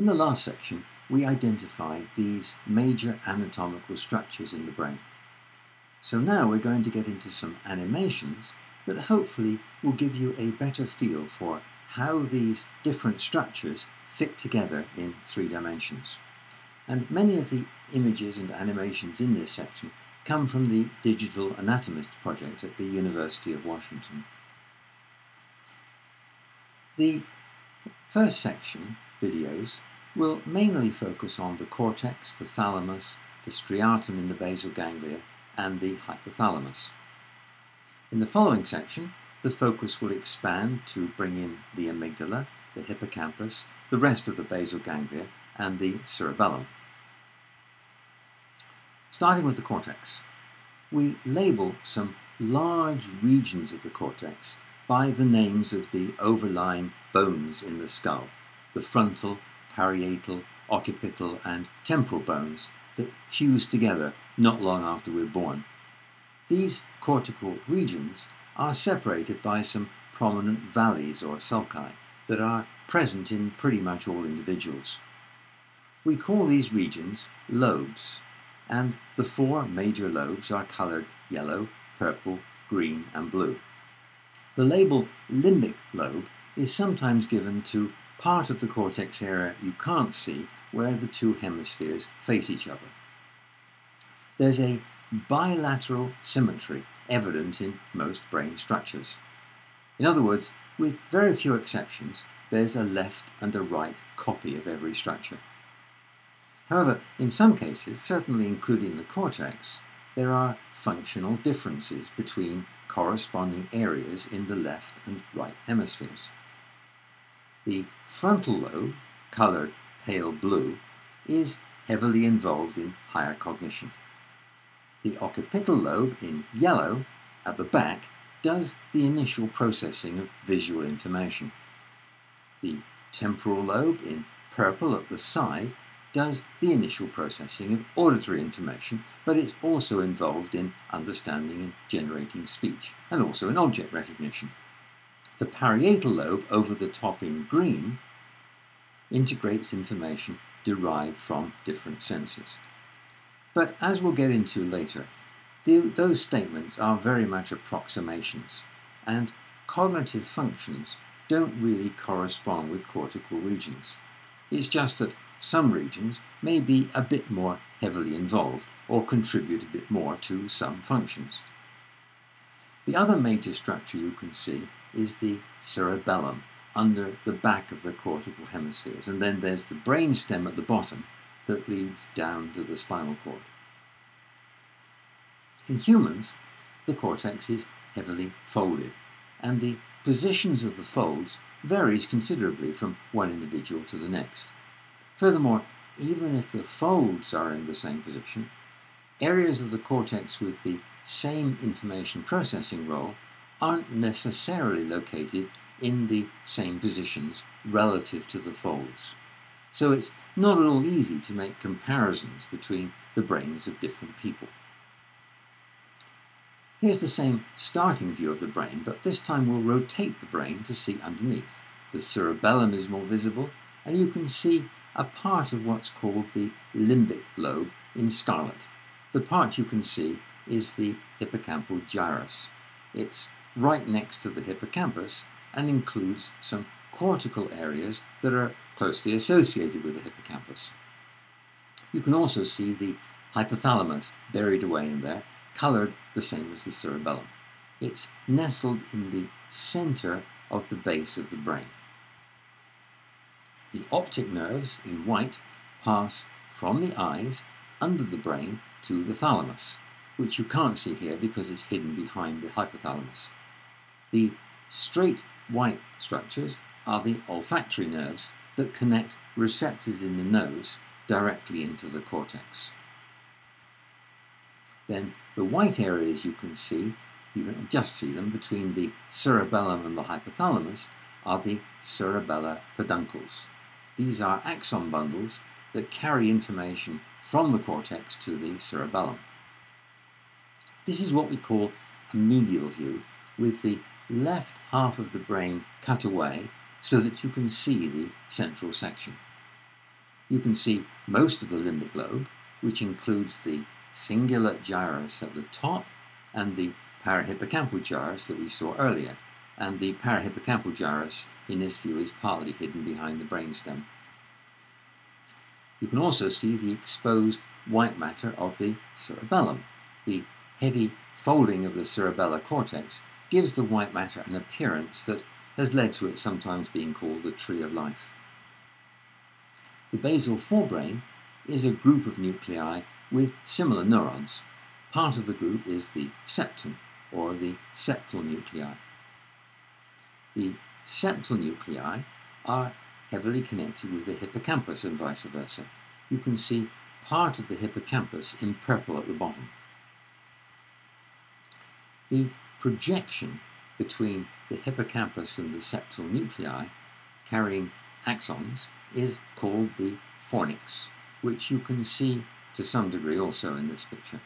In the last section, we identified these major anatomical structures in the brain. So now we're going to get into some animations that hopefully will give you a better feel for how these different structures fit together in three dimensions. And many of the images and animations in this section come from the Digital Anatomist project at the University of Washington. The first section, videos, will mainly focus on the cortex, the thalamus, the striatum in the basal ganglia, and the hypothalamus. In the following section, the focus will expand to bring in the amygdala, the hippocampus, the rest of the basal ganglia, and the cerebellum. Starting with the cortex, we label some large regions of the cortex by the names of the overlying bones in the skull, the frontal, parietal, occipital, and temporal bones that fuse together not long after we're born. These cortical regions are separated by some prominent valleys or sulci that are present in pretty much all individuals. We call these regions lobes, and the four major lobes are coloured yellow, purple, green, and blue. The label limbic lobe is sometimes given to part of the cortex area you can't see where the two hemispheres face each other. There's a bilateral symmetry evident in most brain structures. In other words, with very few exceptions, there's a left and a right copy of every structure. However, in some cases, certainly including the cortex, there are functional differences between corresponding areas in the left and right hemispheres. The frontal lobe, coloured pale blue, is heavily involved in higher cognition. The occipital lobe in yellow at the back does the initial processing of visual information. The temporal lobe in purple at the side does the initial processing of auditory information, but it's also involved in understanding and generating speech, and also in object recognition. The parietal lobe over the top in green integrates information derived from different senses. But as we'll get into later, the, those statements are very much approximations, and cognitive functions don't really correspond with cortical regions. It's just that some regions may be a bit more heavily involved or contribute a bit more to some functions. The other major structure you can see is the cerebellum under the back of the cortical hemispheres, and then there's the brainstem at the bottom that leads down to the spinal cord. In humans, the cortex is heavily folded, and the positions of the folds varies considerably from one individual to the next. Furthermore, even if the folds are in the same position, areas of the cortex with the same information processing role aren't necessarily located in the same positions relative to the folds. So it's not at all easy to make comparisons between the brains of different people. Here's the same starting view of the brain, but this time we'll rotate the brain to see underneath. The cerebellum is more visible, and you can see a part of what's called the limbic lobe in scarlet. The part you can see is the hippocampal gyrus. It's right next to the hippocampus and includes some cortical areas that are closely associated with the hippocampus. You can also see the hypothalamus buried away in there, coloured the same as the cerebellum. It's nestled in the centre of the base of the brain. The optic nerves, in white, pass from the eyes under the brain to the thalamus, which you can't see here because it's hidden behind the hypothalamus. The straight white structures are the olfactory nerves that connect receptors in the nose directly into the cortex. Then the white areas you can see, you can just see them between the cerebellum and the hypothalamus, are the cerebellar peduncles. These are axon bundles that carry information from the cortex to the cerebellum. This is what we call a medial view, with the left half of the brain cut away so that you can see the central section. You can see most of the limbic lobe, which includes the cingulate gyrus at the top and the parahippocampal gyrus that we saw earlier. And the parahippocampal gyrus in this view is partly hidden behind the brainstem. You can also see the exposed white matter of the cerebellum. The heavy folding of the cerebellar cortex gives the white matter an appearance that has led to it sometimes being called the tree of life. The basal forebrain is a group of nuclei with similar neurons. Part of the group is the septum, or the septal nuclei. The septal nuclei are heavily connected with the hippocampus and vice versa. You can see part of the hippocampus in purple at the bottom. The projection between the hippocampus and the septal nuclei carrying axons is called the fornix, which you can see to some degree also in this picture.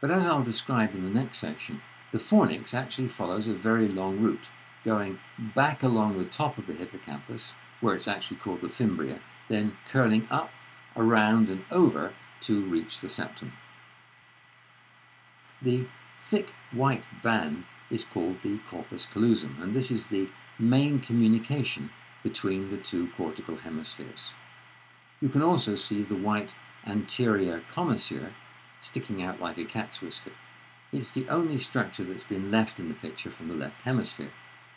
But as I'll describe in the next section, the fornix actually follows a very long route, going back along the top of the hippocampus, where it's actually called the fimbria, then curling up, around and over to reach the septum. The thick white band is called the corpus callosum, and this is the main communication between the two cortical hemispheres. You can also see the white anterior commissure sticking out like a cat's whisker. It's the only structure that's been left in the picture from the left hemisphere.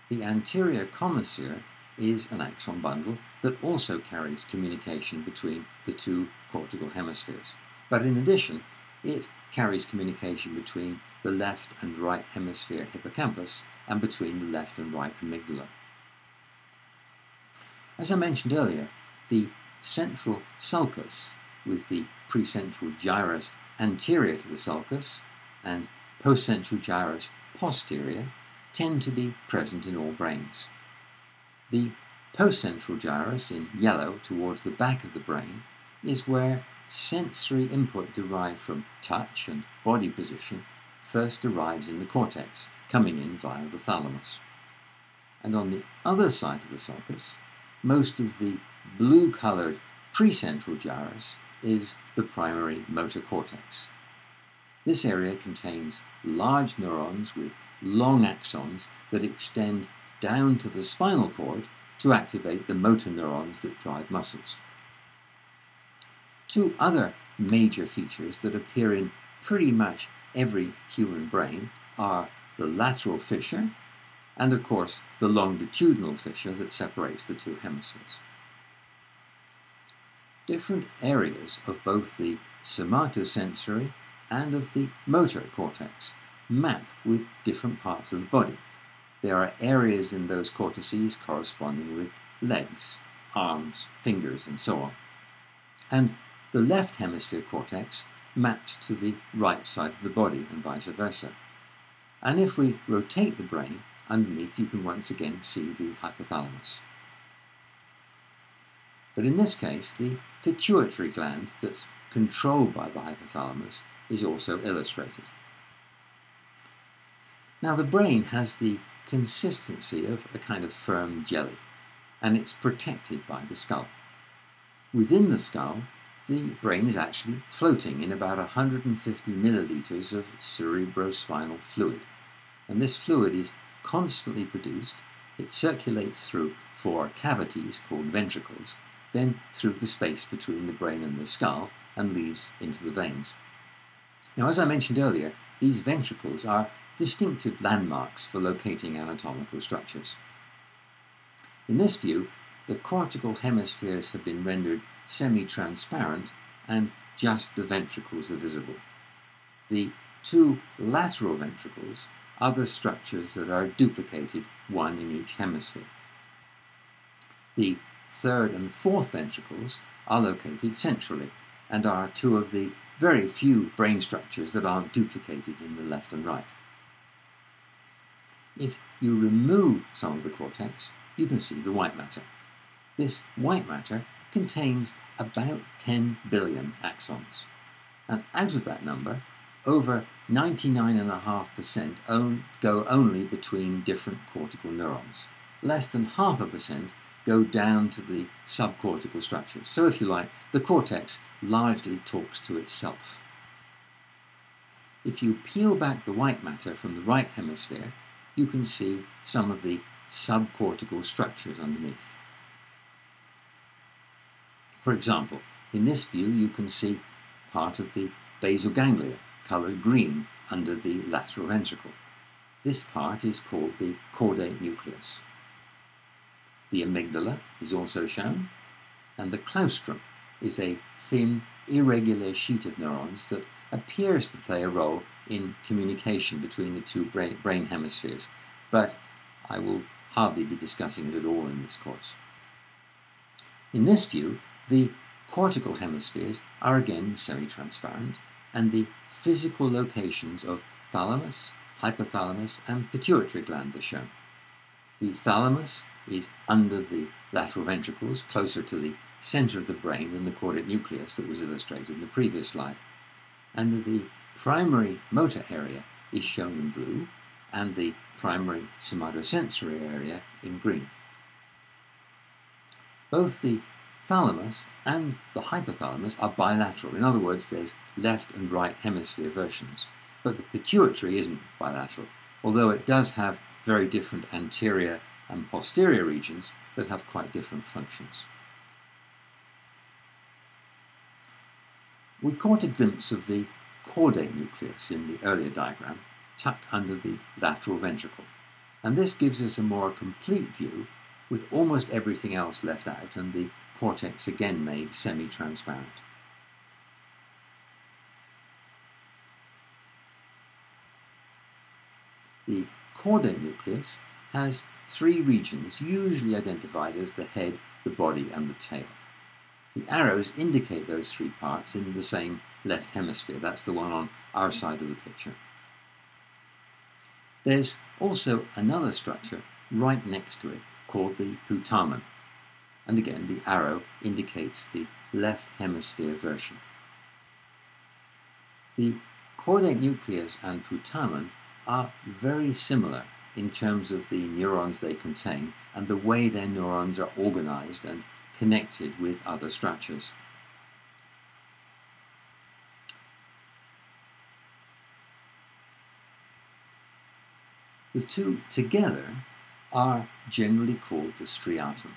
The anterior commissure is an axon bundle that also carries communication between the two cortical hemispheres. But in addition, it carries communication between the left and right hemisphere hippocampus and between the left and right amygdala. As I mentioned earlier, the central sulcus with the precentral gyrus anterior to the sulcus and postcentral gyrus posterior tend to be present in all brains. The postcentral gyrus in yellow towards the back of the brain is where sensory input derived from touch and body position first arrives in the cortex, coming in via the thalamus. And on the other side of the sulcus, most of the blue-coloured precentral gyrus is the primary motor cortex. This area contains large neurons with long axons that extend down to the spinal cord to activate the motor neurons that drive muscles. Two other major features that appear in pretty much every human brain are the lateral fissure and, of course, the longitudinal fissure that separates the two hemispheres. Different areas of both the somatosensory and of the motor cortex map with different parts of the body. There are areas in those cortices corresponding with legs, arms, fingers, and so on. And the left hemisphere cortex maps to the right side of the body and vice versa. And if we rotate the brain, underneath you can once again see the hypothalamus. But in this case, the pituitary gland that's controlled by the hypothalamus is also illustrated. Now the brain has the consistency of a kind of firm jelly, and it's protected by the skull. Within the skull, the brain is actually floating in about 150 milliliters of cerebrospinal fluid. And this fluid is constantly produced. It circulates through four cavities called ventricles, then through the space between the brain and the skull, and leaves into the veins. Now, as I mentioned earlier, these ventricles are distinctive landmarks for locating anatomical structures. In this view, the cortical hemispheres have been rendered semi-transparent and just the ventricles are visible. The two lateral ventricles are the structures that are duplicated, one in each hemisphere. The third and fourth ventricles are located centrally and are two of the very few brain structures that aren't duplicated in the left and right. If you remove some of the cortex, you can see the white matter. This white matter contains about 10 billion axons. And out of that number, over 99.5% go only between different cortical neurons. Less than half a percent go down to the subcortical structures. So, if you like, the cortex largely talks to itself. If you peel back the white matter from the right hemisphere, you can see some of the subcortical structures underneath. For example, in this view you can see part of the basal ganglia, coloured green, under the lateral ventricle. This part is called the caudate nucleus. The amygdala is also shown, and the claustrum is a thin, irregular sheet of neurons that appears to play a role in communication between the two brain hemispheres, but I will hardly be discussing it at all in this course. In this view, the cortical hemispheres are again semi-transparent, and the physical locations of thalamus, hypothalamus, and pituitary gland are shown. The thalamus is under the lateral ventricles, closer to the center of the brain than the caudate nucleus that was illustrated in the previous slide and the primary motor area is shown in blue and the primary somatosensory area in green. Both the thalamus and the hypothalamus are bilateral. In other words, there's left and right hemisphere versions. But the pituitary isn't bilateral, although it does have very different anterior and posterior regions that have quite different functions. We caught a glimpse of the caudate nucleus in the earlier diagram, tucked under the lateral ventricle. And this gives us a more complete view with almost everything else left out and the cortex again made semi-transparent. The caudate nucleus has three regions usually identified as the head, the body and the tail. The arrows indicate those three parts in the same left hemisphere. That's the one on our side of the picture. There's also another structure right next to it called the putamen. And again, the arrow indicates the left hemisphere version. The caudate nucleus and putamen are very similar in terms of the neurons they contain and the way their neurons are organized and connected with other structures. The two together are generally called the striatum.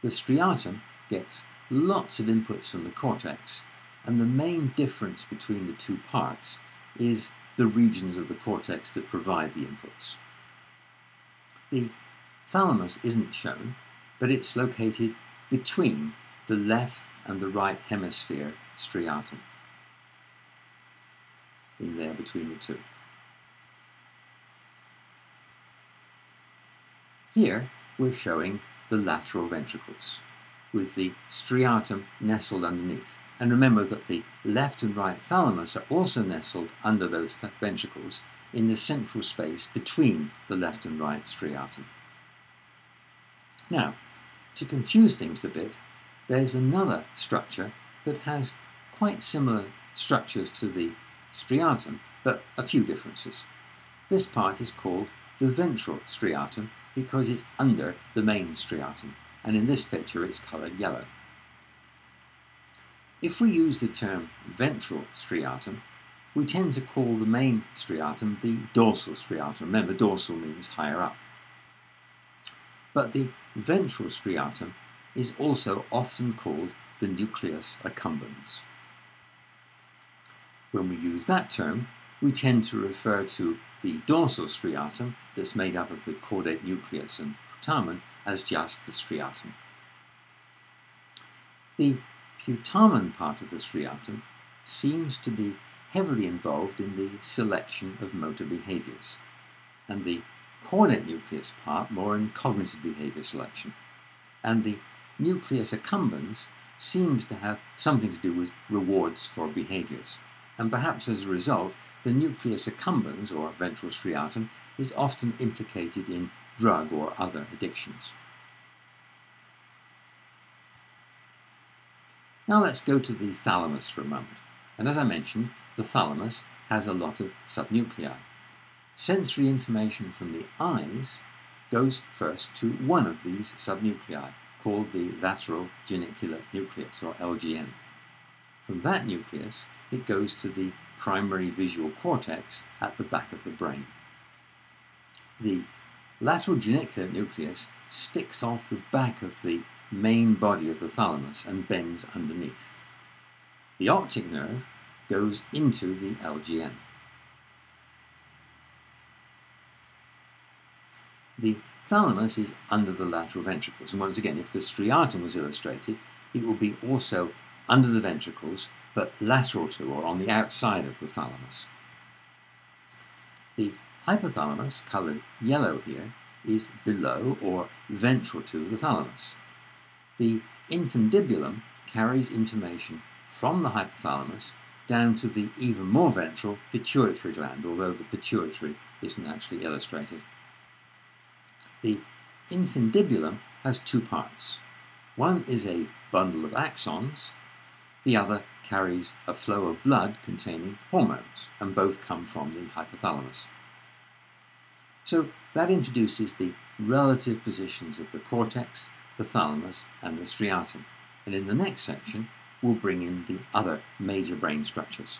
The striatum gets lots of inputs from the cortex, and the main difference between the two parts is the regions of the cortex that provide the inputs. The thalamus isn't shown, but it's located between the left and the right hemisphere striatum. In there between the two. Here we're showing the lateral ventricles with the striatum nestled underneath. And remember that the left and right thalamus are also nestled under those ventricles in the central space between the left and right striatum. Now, to confuse things a bit, there's another structure that has quite similar structures to the striatum, but a few differences. This part is called the ventral striatum because it's under the main striatum, and in this picture it's coloured yellow. If we use the term ventral striatum, we tend to call the main striatum the dorsal striatum. Remember, dorsal means higher up. But the ventral striatum is also often called the nucleus accumbens. When we use that term, we tend to refer to the dorsal striatum that's made up of the caudate nucleus and putamen as just the striatum. The putamen part of the striatum seems to be heavily involved in the selection of motor behaviors, and the caudate nucleus part more in cognitive behavior selection, and the nucleus accumbens seems to have something to do with rewards for behaviors, and perhaps as a result, the nucleus accumbens, or ventral striatum, is often implicated in drug or other addictions. Now let's go to the thalamus for a moment. And as I mentioned, the thalamus has a lot of subnuclei. Sensory information from the eyes goes first to one of these subnuclei, called the lateral geniculate nucleus, or LGN. From that nucleus, it goes to the primary visual cortex at the back of the brain. The lateral geniculate nucleus sticks off the back of the main body of the thalamus and bends underneath. The optic nerve goes into the LGN. The thalamus is under the lateral ventricles, and once again, if the striatum was illustrated, it will be also under the ventricles, but lateral to or on the outside of the thalamus. The hypothalamus, coloured yellow here, is below or ventral to the thalamus. The infundibulum carries information from the hypothalamus down to the even more ventral pituitary gland, although the pituitary isn't actually illustrated. The infundibulum has two parts. One is a bundle of axons, the other carries a flow of blood containing hormones, and both come from the hypothalamus. So that introduces the relative positions of the cortex, the thalamus, and the striatum. And in the next section, we'll bring in the other major brain structures.